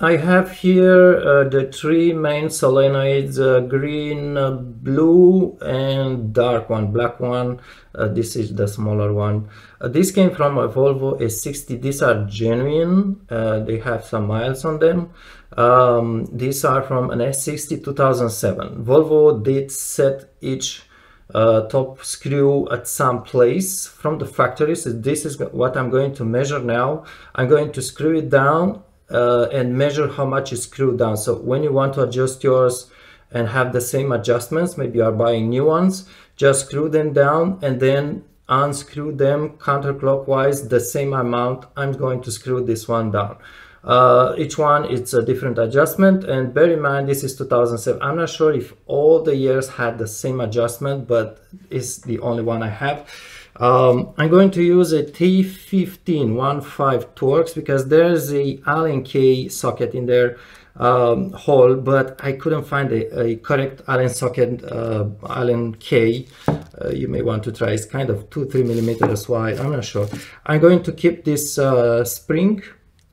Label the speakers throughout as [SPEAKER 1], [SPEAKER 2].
[SPEAKER 1] I have here uh, the three main solenoids, uh, green, uh, blue, and dark one, black one. Uh, this is the smaller one. Uh, this came from a Volvo S60. These are genuine. Uh, they have some miles on them. Um, these are from an S60 2007. Volvo did set each top screw at some place from the factory. So this is what I'm going to measure now. I'm going to screw it down uh, and measure how much is screwed down. So when you want to adjust yours and have the same adjustments, maybe you are buying new ones, just screw them down and then unscrew them counterclockwise the same amount I'm going to screw this one down. Uh, each one it's a different adjustment and bear in mind this is 2007 I'm not sure if all the years had the same adjustment but it's the only one I have um, I'm going to use a T15 1.5 Torx because there's a Allen key socket in there um, hole, but I couldn't find a, a correct Allen socket, uh, Allen key. Uh, you may want to try. It's kind of two, three millimeters wide. I'm not sure. I'm going to keep this uh, spring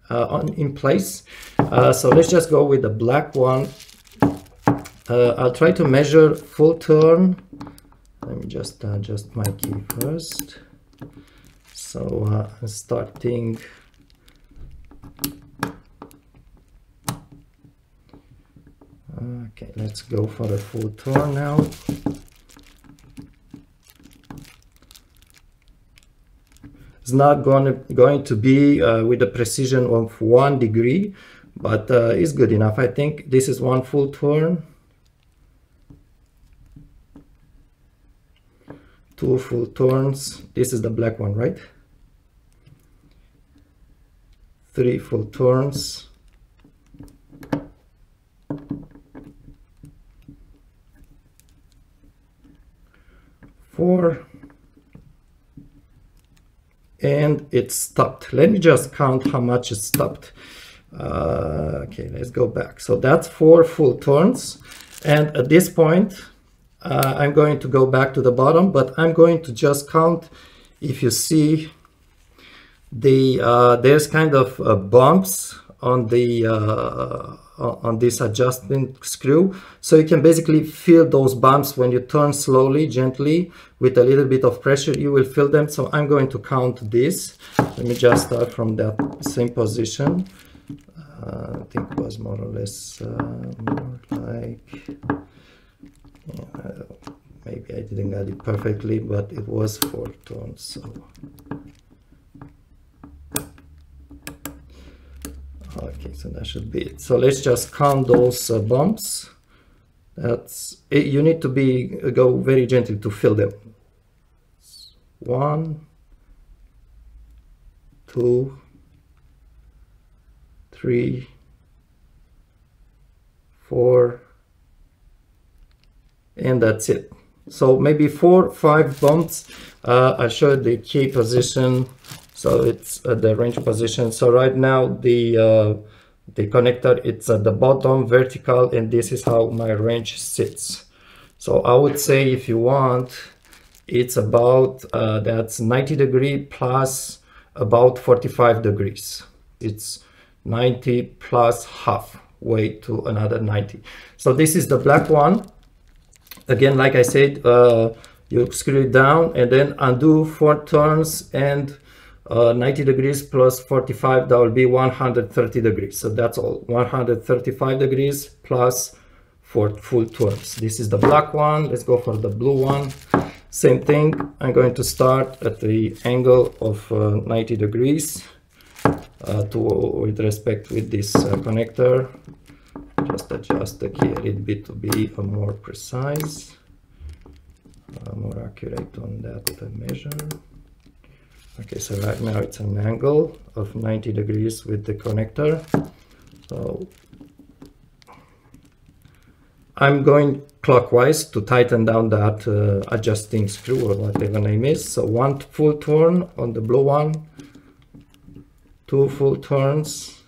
[SPEAKER 1] uh, on in place. Uh, so let's just go with the black one. Uh, I'll try to measure full turn let me just adjust my key first. So uh, starting okay let's go for a full turn now. It's not going to, going to be uh, with a precision of one degree but uh, it's good enough. I think this is one full turn full turns this is the black one right? Three full turns four. And it stopped. Let me just count how much it stopped. Uh, okay let's go back. So that's four full turns and at this point uh, I'm going to go back to the bottom, but I'm going to just count. If you see the uh, there's kind of uh, bumps on the uh, on this adjustment screw. So you can basically feel those bumps when you turn slowly gently with a little bit of pressure you will feel them. So I'm going to count this. Let me just start from that same position. Uh, I think it was more or less uh, more like maybe I didn't get it perfectly but it was four tones so. Okay so that should be it. So let's just count those uh, bumps. That's it, you need to be uh, go very gently to fill them. One two three four and that's it. So maybe four five bumps. Uh, I showed the key position. So it's at the range position. So right now the uh, the connector it's at the bottom vertical and this is how my range sits. So I would say if you want it's about uh, that's 90 degree plus about 45 degrees. It's 90 plus half way to another 90 so this is the black one again, like I said, uh, you screw it down and then undo four turns and uh, 90 degrees plus 45, that will be 130 degrees. So that's all, 135 degrees plus four full turns. This is the black one. Let's go for the blue one. Same thing. I'm going to start at the angle of uh, 90 degrees uh, to with respect with this uh, connector just adjust the key a little bit to be more precise, uh, more accurate on that measure. Okay, so right now it's an angle of 90 degrees with the connector. So I'm going clockwise to tighten down that uh, adjusting screw or whatever name is. So one full turn on the blue one, two full turns,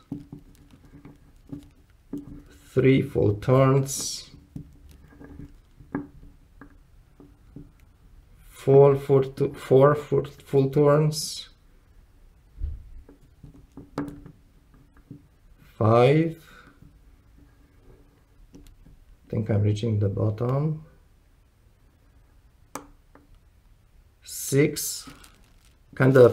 [SPEAKER 1] three full turns, four, four, four, four full turns, five. I think I'm reaching the bottom. Six. Kind of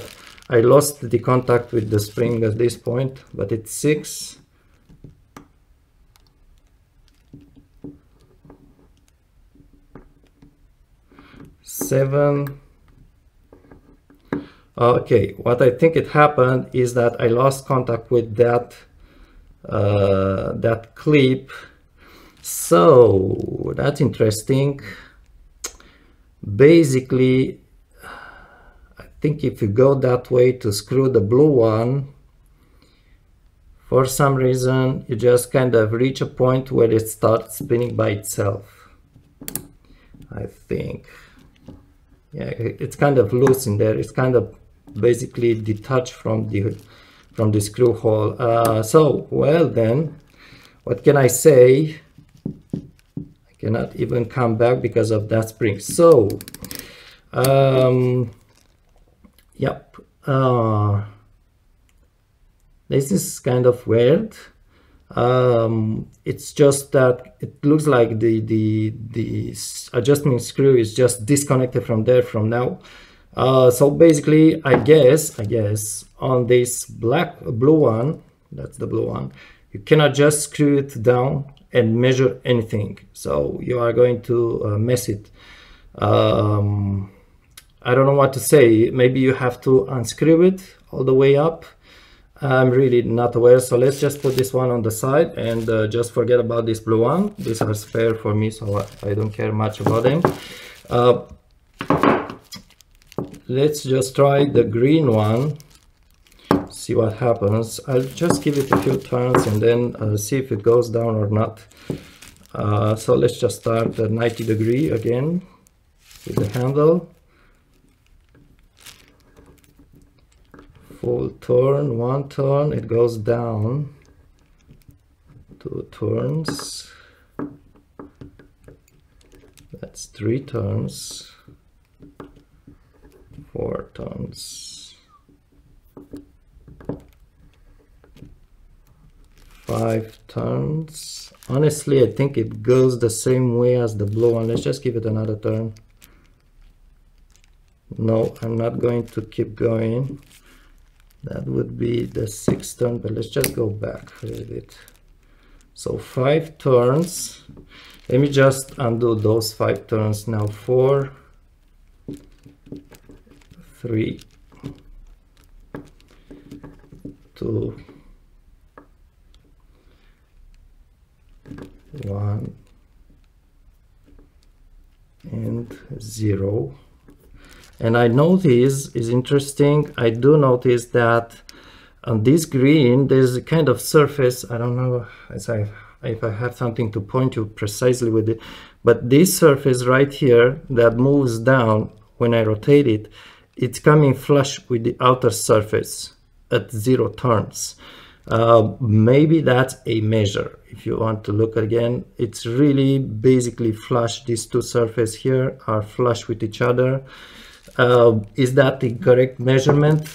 [SPEAKER 1] I lost the contact with the spring at this point but it's six seven. Okay what I think it happened is that I lost contact with that uh, that clip. So that's interesting. Basically I think if you go that way to screw the blue one for some reason you just kind of reach a point where it starts spinning by itself I think yeah it's kind of loose in there. It's kind of basically detached from the from the screw hole. Uh, so well then what can I say? I cannot even come back because of that spring. So um, yep uh, this is kind of weird um, it's just that it looks like the the the adjustment screw is just disconnected from there from now. Uh, so basically I guess I guess on this black blue one that's the blue one you cannot just screw it down and measure anything. So you are going to uh, mess it. Um, I don't know what to say. Maybe you have to unscrew it all the way up I'm really not aware so let's just put this one on the side and uh, just forget about this blue one. These are spare for me so I, don't care much about them. Uh, let's just try the green one see what happens. I'll just give it a few turns and then uh, see if it goes down or not. Uh, so let's just start at 90 degree again with the handle full turn one turn it goes down. Two turns. That's three turns. Four turns. Five turns. Honestly I think it goes the same way as the blue one. Let's just give it another turn. No I'm not going to keep going that would be the sixth turn but let's just go back a little bit. So five turns. Let me just undo those five turns now. Four three two one and zero and I notice is interesting I do notice that on this green there's a kind of surface I don't know as I if I have something to point to precisely with it but this surface right here that moves down when I rotate it it's coming flush with the outer surface at zero turns. Uh, maybe that's a measure. If you want to look again it's really basically flush. These two surfaces here are flush with each other uh, is that the correct measurement?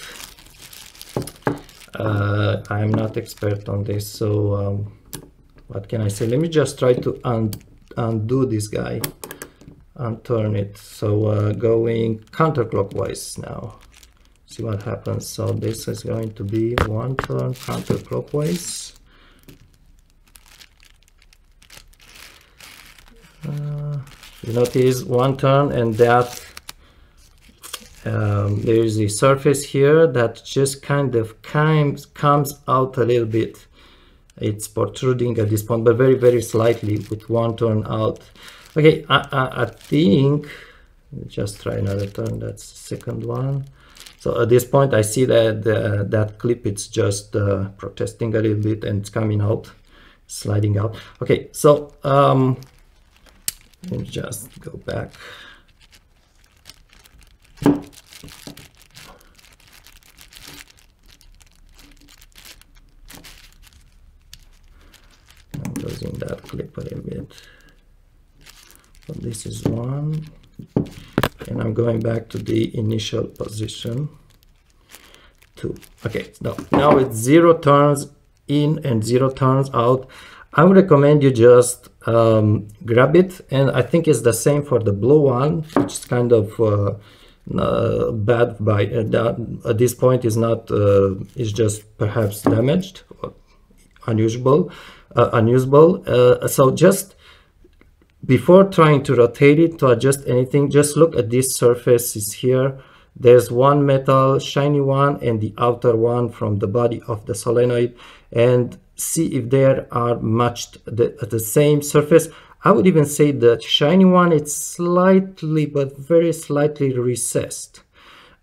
[SPEAKER 1] Uh, I'm not expert on this, so um, what can I say? Let me just try to un undo this guy and turn it. So uh, going counterclockwise now. See what happens. So this is going to be one turn counterclockwise. Uh, you notice one turn and that um, there is a surface here that just kind of comes, comes out a little bit. It's protruding at this point, but very, very slightly with one turn out. Okay, I, I, I think, just try another turn, that's the second one. So at this point, I see that the, that clip, it's just uh, protesting a little bit and it's coming out, sliding out. Okay, so um, let me just go back. A bit. So this is one. And I'm going back to the initial position. Two. Okay now now it's zero turns in and zero turns out I would recommend you just um, grab it. And I think it's the same for the blue one which is kind of uh, uh, bad by uh, at this point is not uh, is just perhaps damaged unusable uh, unusable uh, so just before trying to rotate it to adjust anything just look at these surfaces here. There's one metal shiny one and the outer one from the body of the solenoid and see if they are matched the, at the same surface. I would even say the shiny one it's slightly but very slightly recessed.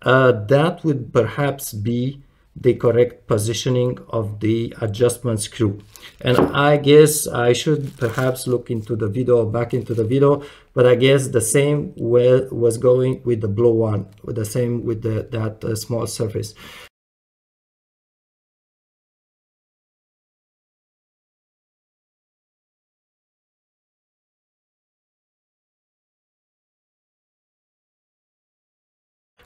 [SPEAKER 1] Uh, that would perhaps be the correct positioning of the adjustment screw. And I guess I should perhaps look into the video back into the video but I guess the same way was going with the blue one with the same with the that uh, small surface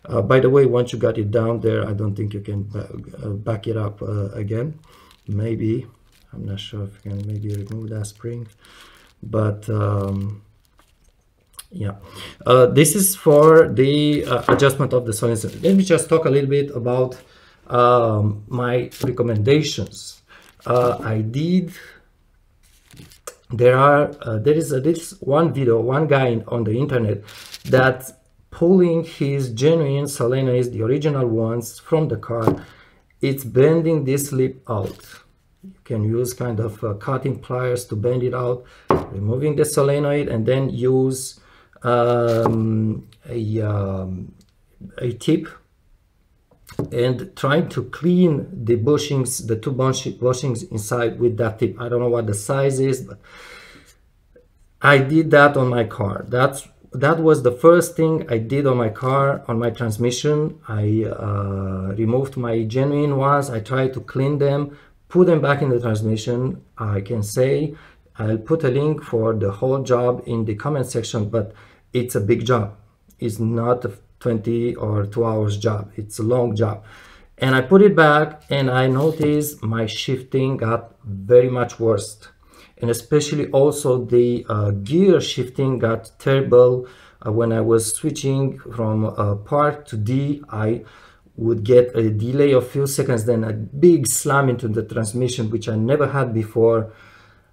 [SPEAKER 1] Uh, by the way, once you got it down there, I don't think you can uh, back it up uh, again. Maybe, I'm not sure if you can maybe remove that spring, but um, yeah. Uh, this is for the uh, adjustment of the solenoid. Let me just talk a little bit about um, my recommendations. Uh, I did there are uh, there is a, this one video one guy on the internet that pulling his genuine solenoids, the original ones, from the car, it's bending this lip out. You can use kind of uh, cutting pliers to bend it out, removing the solenoid, and then use um, a, um, a tip and trying to clean the bushings, the two bushings inside with that tip. I don't know what the size is, but I did that on my car. That's that was the first thing I did on my car, on my transmission. I uh, removed my genuine ones. I tried to clean them, put them back in the transmission. I can say I'll put a link for the whole job in the comment section, but it's a big job. It's not a 20 or 2 hours job. It's a long job. And I put it back and I noticed my shifting got very much worse and especially also the uh, gear shifting got terrible uh, when I was switching from uh, park to D I would get a delay of few seconds then a big slam into the transmission which I never had before.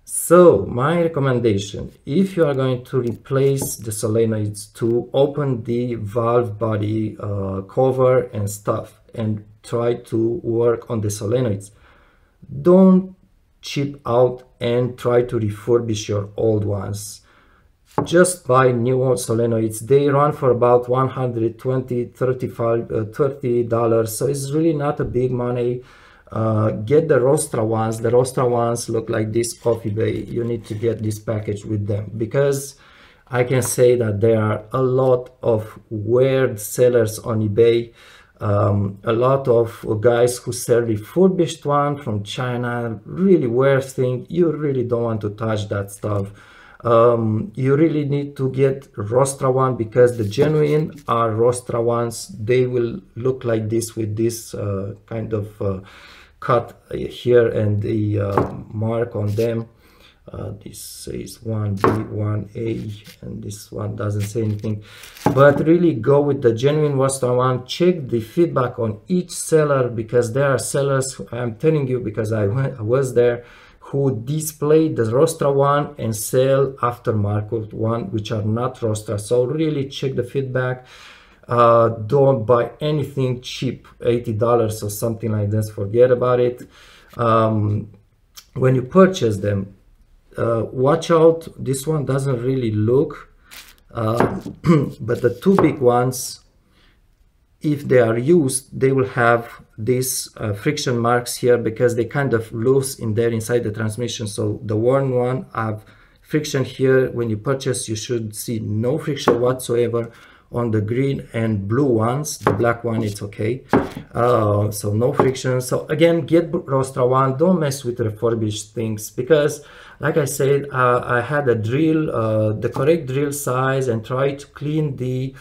[SPEAKER 1] So my recommendation if you are going to replace the solenoids to open the valve body uh, cover and stuff and try to work on the solenoids. Don't chip out and try to refurbish your old ones. Just buy new old solenoids they run for about 120 35 uh, 30 dollars so it's really not a big money. Uh, get the Rostra ones. The Rostra ones look like this coffee bay. You need to get this package with them because i can say that there are a lot of weird sellers on ebay um, a lot of guys who sell refurbished one from China, really weird thing. You really don't want to touch that stuff. Um, you really need to get Rostra one because the genuine are Rostra ones. They will look like this with this uh, kind of uh, cut here and the uh, mark on them uh, this says 1b 1a and this one doesn't say anything. But really go with the genuine Rostra one. Check the feedback on each seller because there are sellers i'm telling you because i, went, I was there who display the Rostra one and sell aftermarket one which are not Rostra. So really check the feedback. Uh, don't buy anything cheap $80 or something like this forget about it. Um, when you purchase them uh, watch out this one doesn't really look uh, but the two big ones if they are used they will have these uh, friction marks here because they kind of loose in there inside the transmission. So the worn one have friction here. When you purchase you should see no friction whatsoever on the green and blue ones. The black one it's okay. Uh, so no friction. So again get Rostra one. Don't mess with refurbished things because like I said uh, I had a drill uh, the correct drill size and try to clean the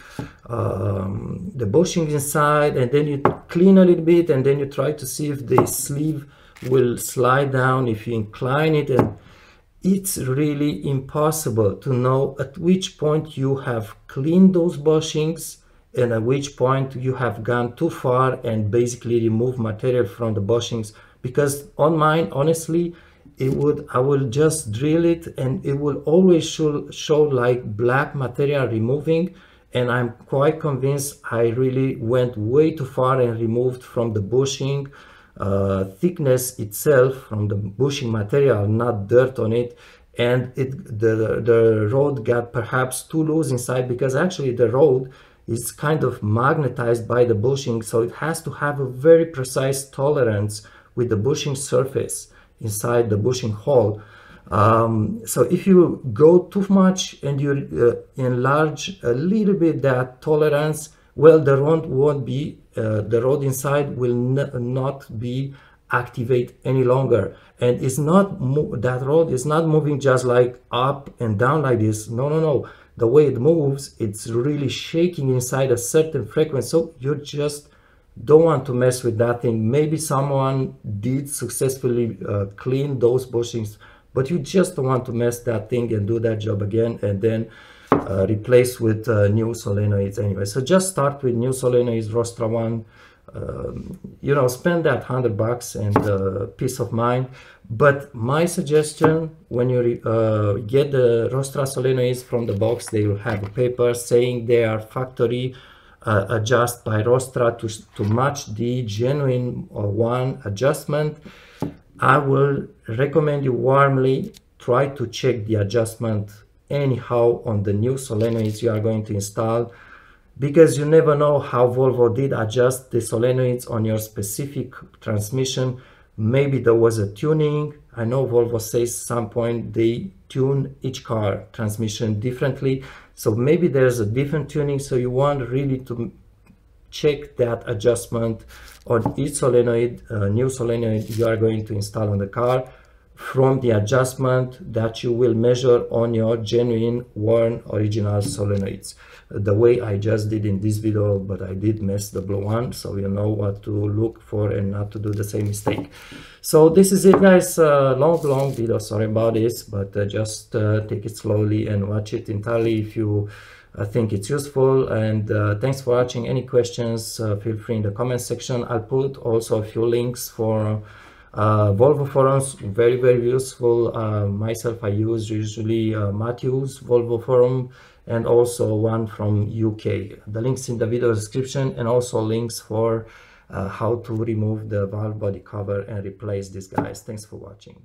[SPEAKER 1] um, the bushing inside and then you clean a little bit and then you try to see if the sleeve will slide down if you incline it and it's really impossible to know at which point you have cleaned those bushings and at which point you have gone too far and basically remove material from the bushings. Because on mine honestly it would i will just drill it and it will always show, show like black material removing. And i'm quite convinced i really went way too far and removed from the bushing uh, thickness itself from the bushing material not dirt on it and it the the road got perhaps too loose inside because actually the road is kind of magnetized by the bushing so it has to have a very precise tolerance with the bushing surface inside the bushing hole. Um, so if you go too much and you uh, enlarge a little bit that tolerance well the road won't be uh, the road inside will not be activate any longer. And it's not that road is not moving just like up and down like this. No no no. The way it moves it's really shaking inside a certain frequency. So you just don't want to mess with that thing. Maybe someone did successfully uh, clean those bushings but you just don't want to mess that thing and do that job again. And then uh, replace with uh, new solenoids anyway. So just start with new solenoids rostra one um, you know spend that hundred bucks and uh, peace of mind. But my suggestion when you uh, get the rostra solenoids from the box they will have a paper saying they are factory uh, adjust by rostra to, to match the genuine uh, one adjustment. I will recommend you warmly try to check the adjustment anyhow on the new solenoids you are going to install because you never know how Volvo did adjust the solenoids on your specific transmission. Maybe there was a tuning. I know Volvo says some point they tune each car transmission differently. So maybe there's a different tuning. So you want really to check that adjustment on each solenoid, uh, new solenoid you are going to install on the car from the adjustment that you will measure on your genuine worn original solenoids. The way I just did in this video but I did mess the blue one so you know what to look for and not to do the same mistake. So this is it guys. Uh, long long video. Sorry about this but uh, just uh, take it slowly and watch it entirely if you I think it's useful. And uh, thanks for watching. Any questions uh, feel free in the comment section. I'll put also a few links for uh, Volvo forums, very, very useful. Uh, myself, I use usually uh, Matthews Volvo forum and also one from UK. The links in the video description and also links for uh, how to remove the valve body cover and replace these guys. Thanks for watching.